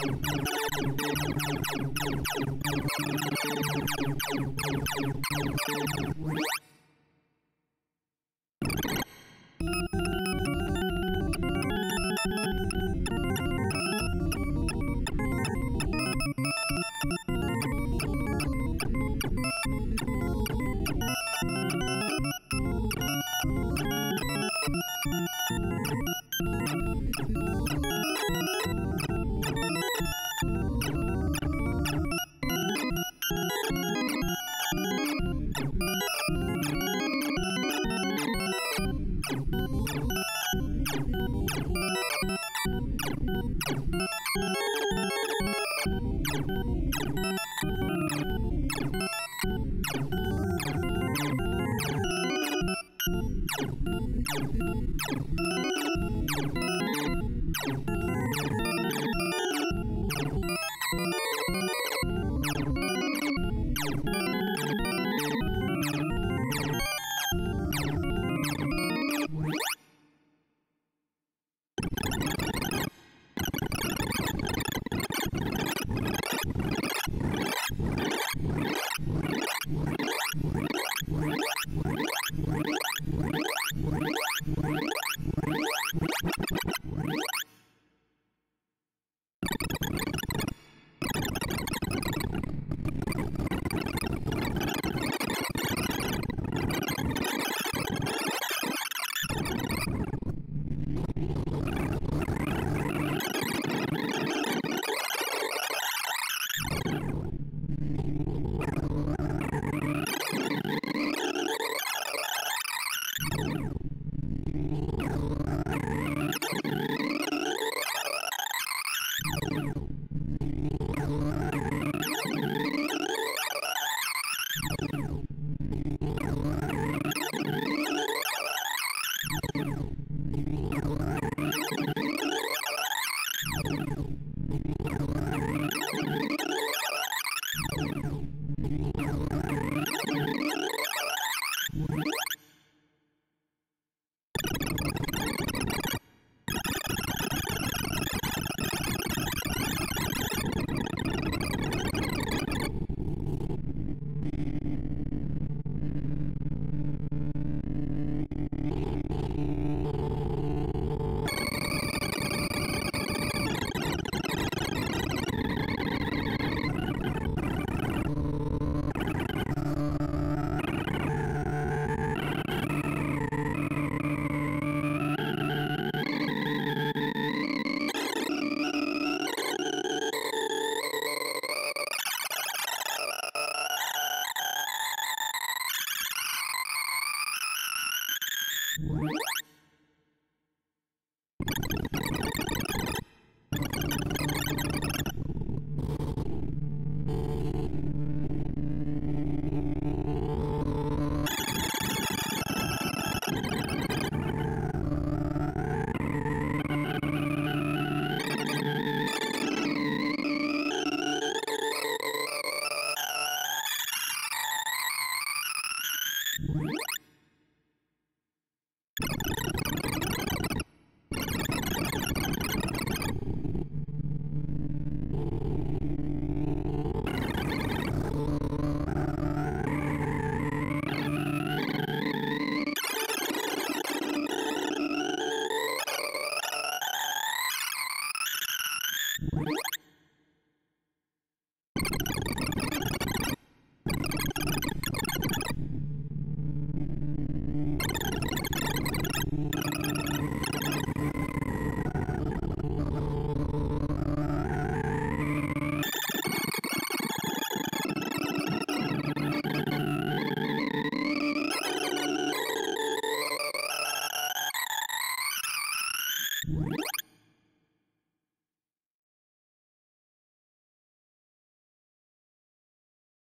you